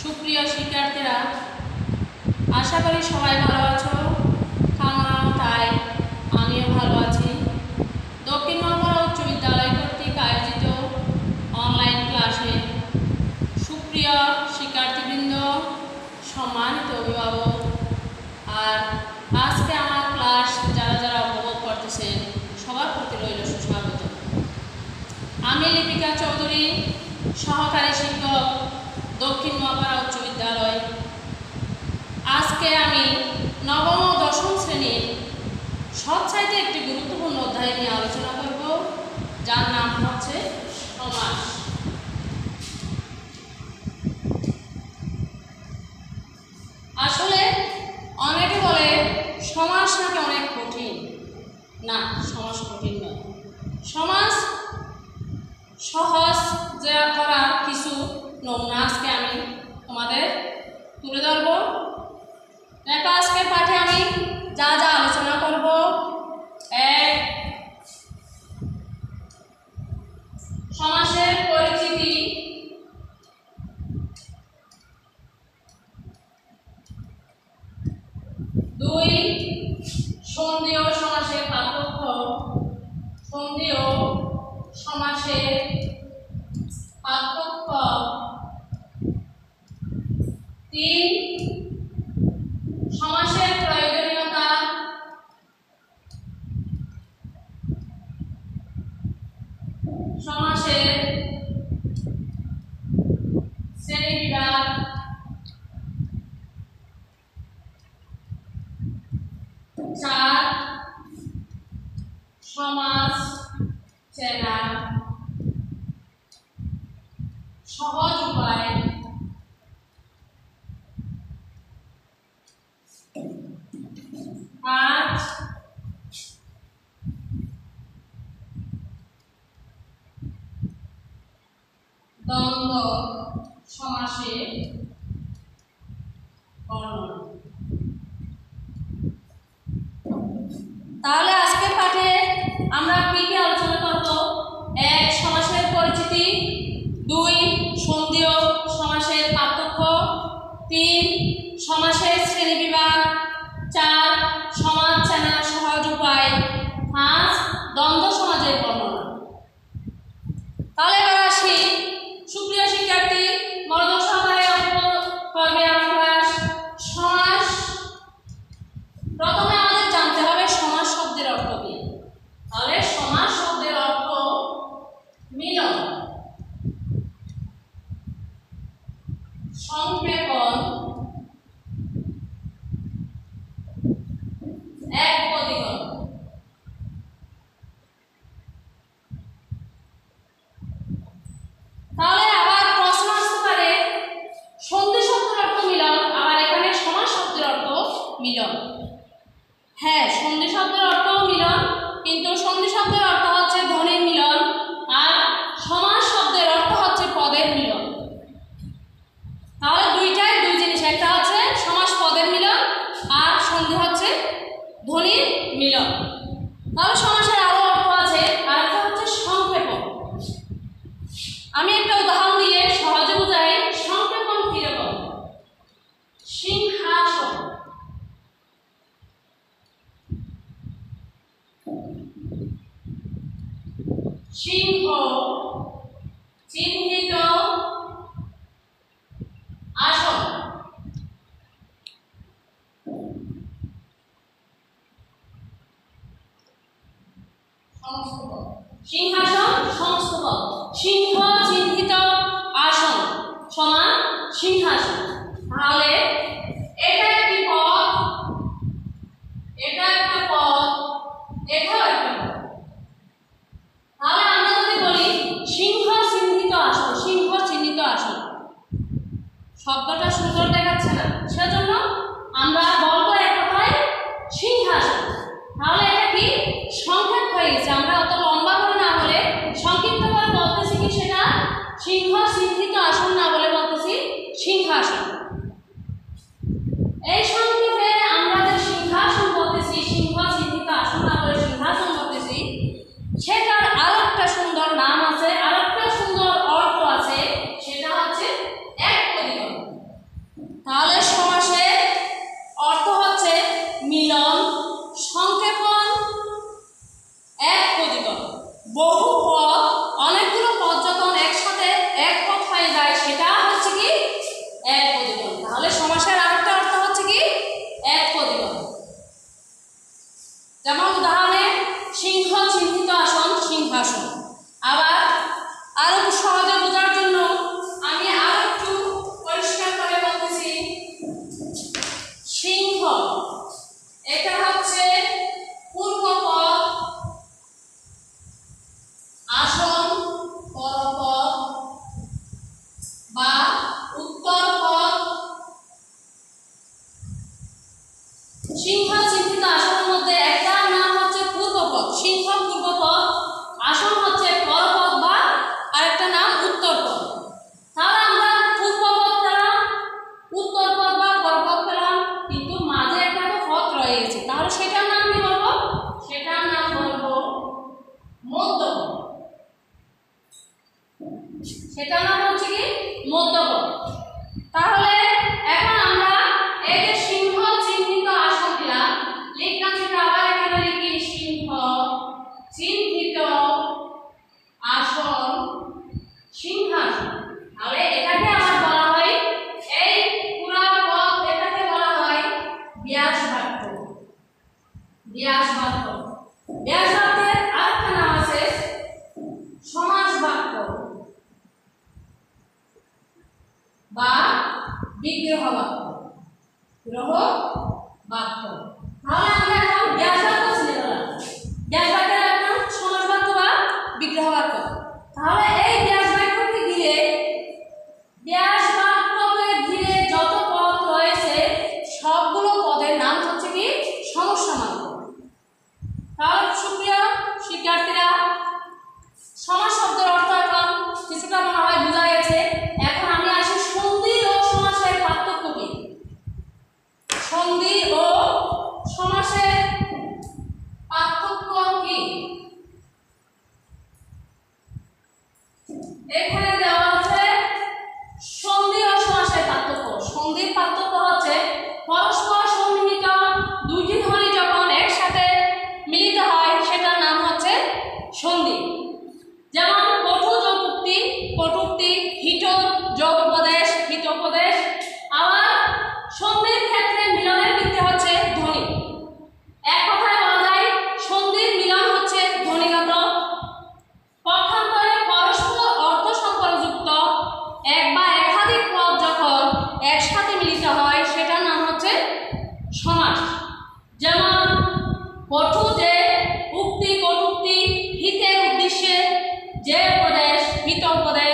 সুপ্রিয় শিক্ষার্থীরা, আশা করি সবাই ভালো আছো। আমরাও তাই আমিও ভালো আছি। দক্ষিণ বাংলা উচ্চ বিদ্যালয় কর্তৃক আয়োজিত অনলাইন ক্লাসে সুপ্রিয় শিক্ষার্থীবৃন্দ, সম্মানিত অভিভাবক আর আমি লিপিকা চৌধুরী, সহকারী শিক্ষক, দক্ষিণ মহাপাড়া উচ্চ বিদ্যালয়। আজকে আমি নবম ও দশম শ্রেণির সৎসাহিত্যে একটি গুরুত্বপূর্ণ অধ্যায় নিয়ে আলোচনা করব, যার নাম तीन দ্বন্দ্ব সমাসে তাহলে আজকে পাঠে আমরা কি মিলন। সংক্ষেপণ। 我不活。भी हवा ग्रह Để. Jai Pradesh, Hitopadesh.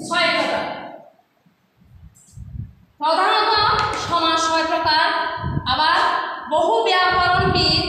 ছয় প্রধানত সমাজ ছয় প্রকার আবার বহু ব্যাকরণবিদ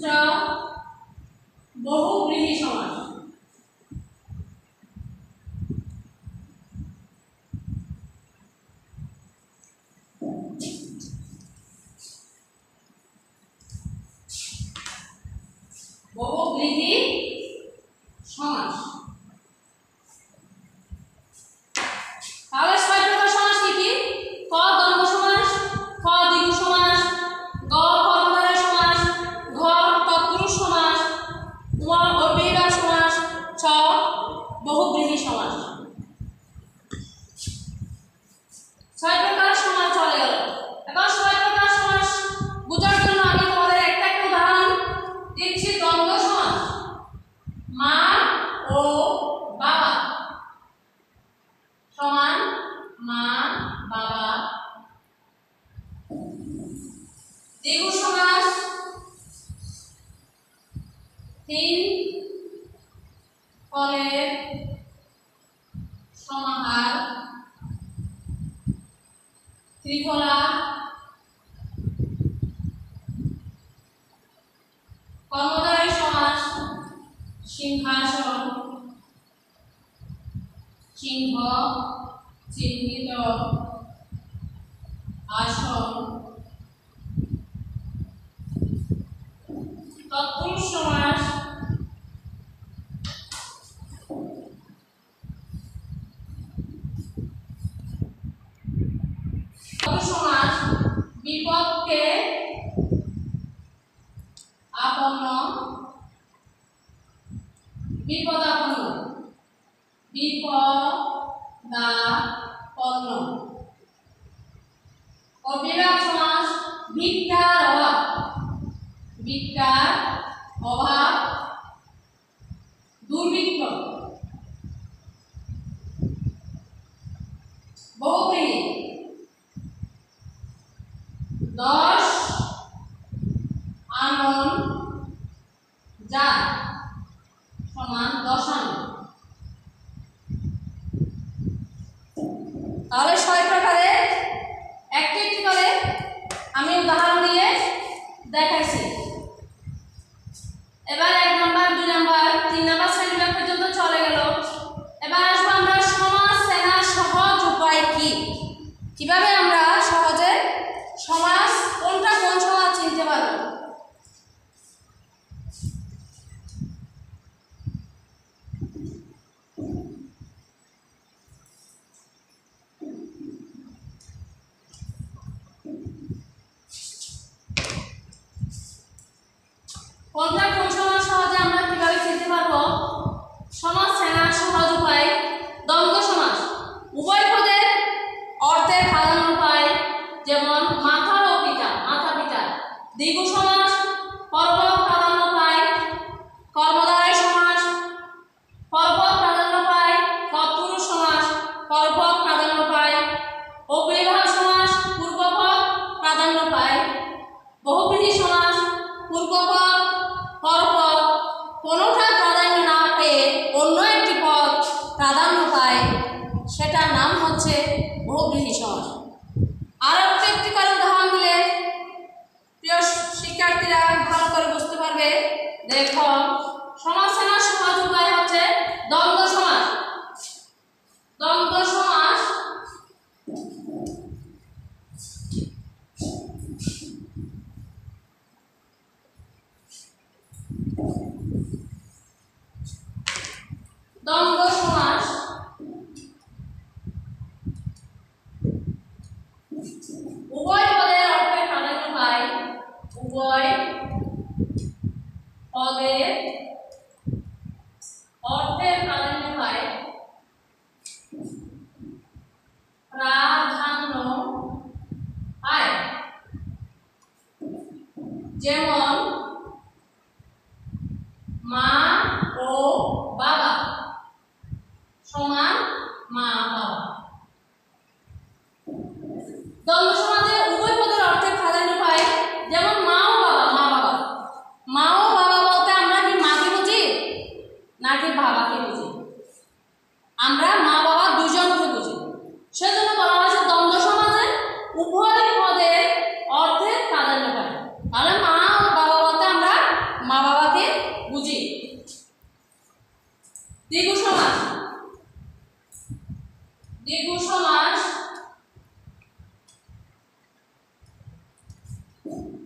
च बहु Alguns são as. Alguns Me as. আনন যার সমান দশানন। তাহলে ছয় প্রকারে, একটি একটি করে আমি উদাহরণ দিয়ে দেখাইছি। এবার এক নম্বর, দুই নম্বর, তিন নম্বর শ্রেণীবিভাগ পর্যন্ত চলে গেল। এবার আসব আমরা সমাজ, সেনা সহজ উপায় কি? কীভাবে কমপ্লেক্স ফংশন সহজে আমরা কীভাবে চিনতে পারব? देखो যেমন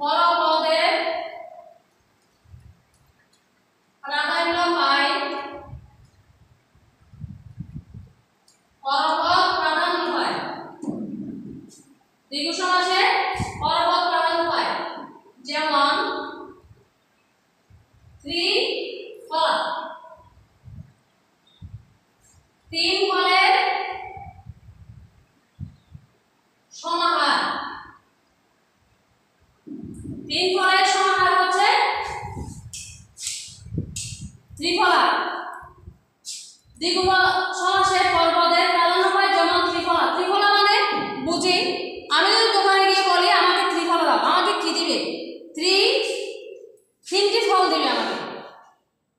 Follow দিবে থ্রি তিনটি ফল দিবে আমাকে।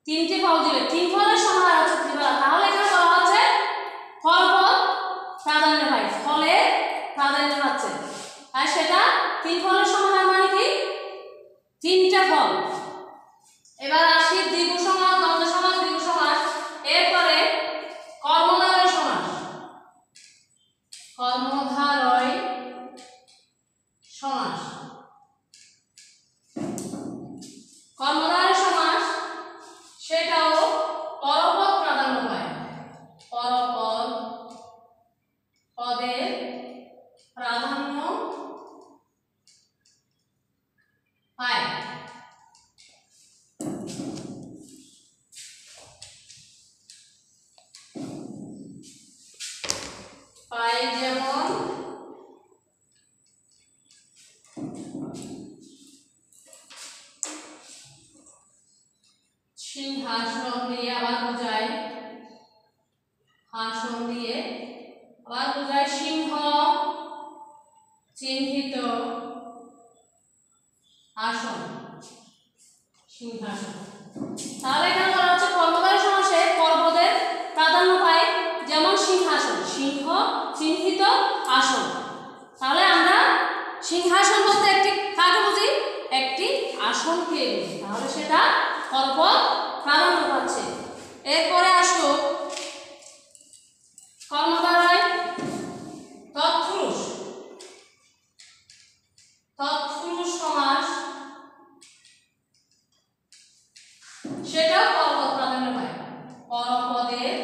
তিনটি ফল দিবে তিন ফল আসনকে তাহলে সেটা অল্প প্রাধান্য পাচ্ছে। এরপরে আসো। কর্মধারায় তৎপুরুষ। তৎপুরুষ সমাস। সেটাও পরপদ প্রাধান্য পায়। পরপদের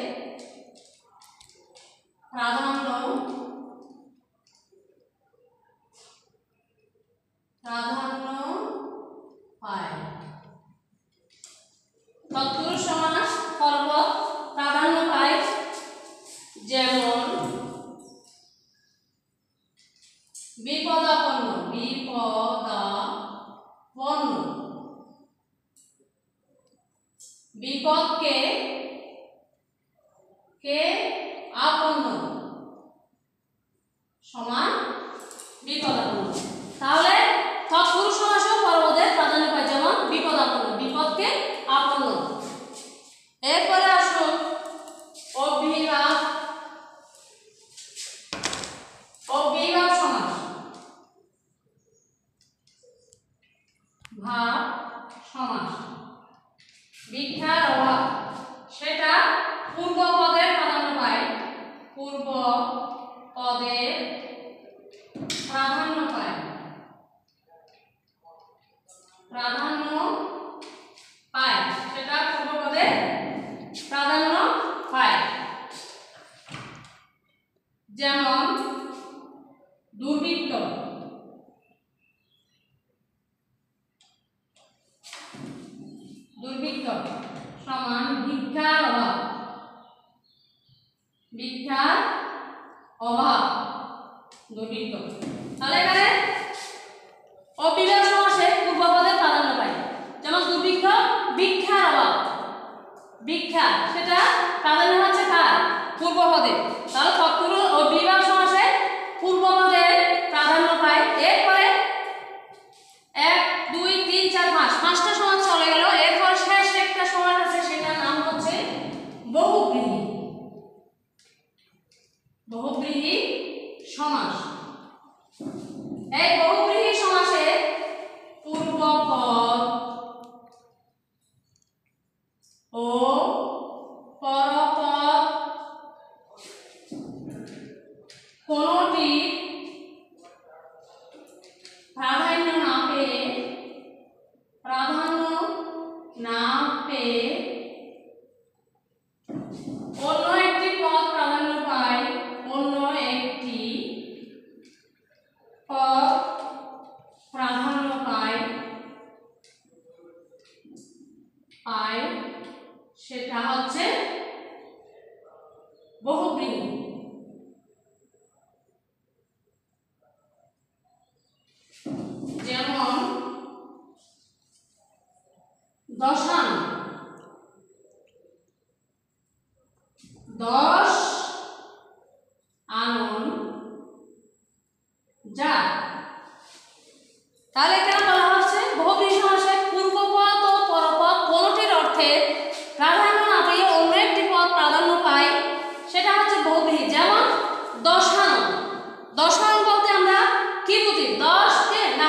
প্রাধান্য প্রাধান্য হয়। তৎপুরুষ সমাস পর্ব প্রাধান্য পায়? যেমন বিপদাপন্ন বিপদাপন্ন। বিপদকে কে আপন্ন?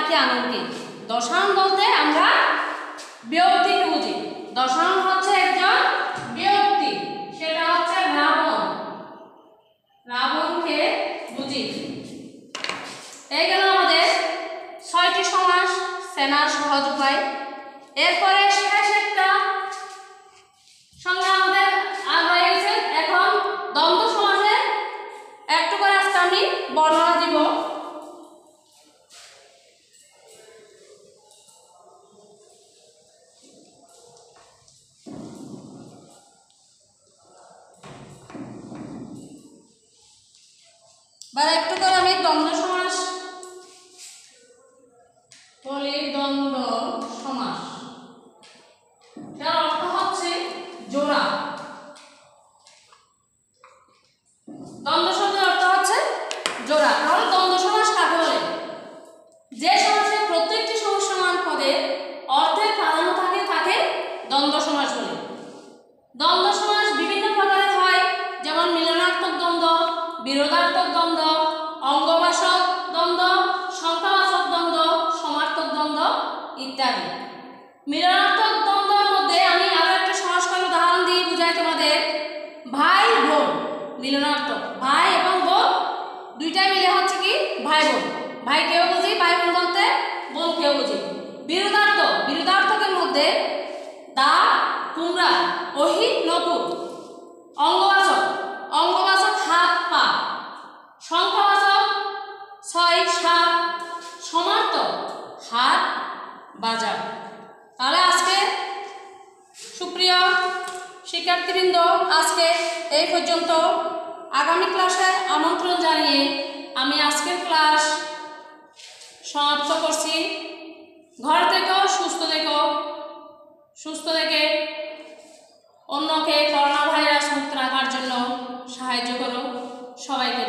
দশায়ন বলতে আমরা ব্যক্তিকে বুঝি দশায়ন হচ্ছে একজন ব্যক্তি সেটা হচ্ছে রাবণ। রাবণকে বুঝি। এই গেল আমাদের ছয়টি সমাস, সেনার সহজ উপায়। এরপরে শেষ একটা সঙ্গে আমাদের আর গেছে। এখন দ্বন্দ্ব সমাসের একটু করে আজকে আমি বর্ণনা ভাই কেউ বুঝি, ভাই বোন বলতে, বোন কেউ বুঝি। বিরোধার্থ বিরোধার্থকের মধ্যে দা, কুমড়া, ওহি নকু অঙ্গবাচক অঙ্গবাচক হাত পা। সংখ্যাবাচক ছয়, সাত। সমার্থক হাত বাজার। তাহলে আজকে সুপ্রিয় শিক্ষার্থীবৃন্দ, আজকে এই পর্যন্ত। আগামী ক্লাসে আমন্ত্রণ জানিয়ে আমি আজকের ক্লাস সমাপ্ত করছি। ঘর থেকেও সুস্থ দেখো সুস্থ দেখে অন্যকে করোনা ভাইরাস মুক্ত রাখার জন্য সাহায্য করো। সবাইকে